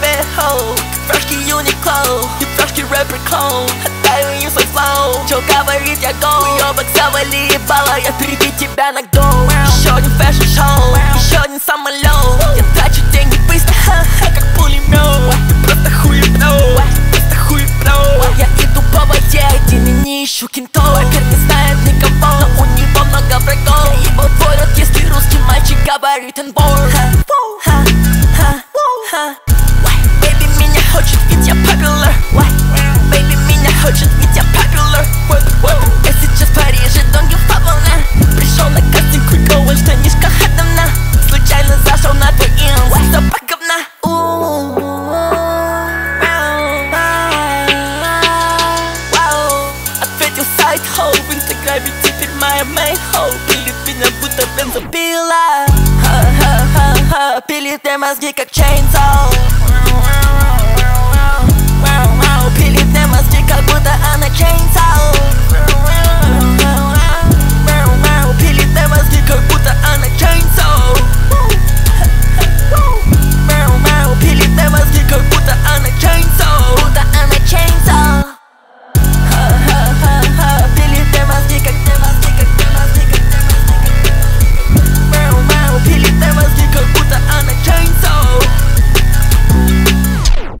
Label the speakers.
Speaker 1: bad hoe Фрашки Uniqlo И фрашки рэпер клоун. Отдаю им свой флоу. Чё говорит я гоу? Уёбок завали ебало Я впереди тебя на гоу. Ещё один фэшн-шоу ещё один самолёт, Я трачу деньги быстро ха, ха Как пулемёт, Ты просто хуй Ты просто хуй Я иду по воде Один и не ищу кента в инстаграме теперь моя мейн хоу Пилит меня будто бензопила Ха-ха-ха-ха Пилит мне мозги как чейнсоу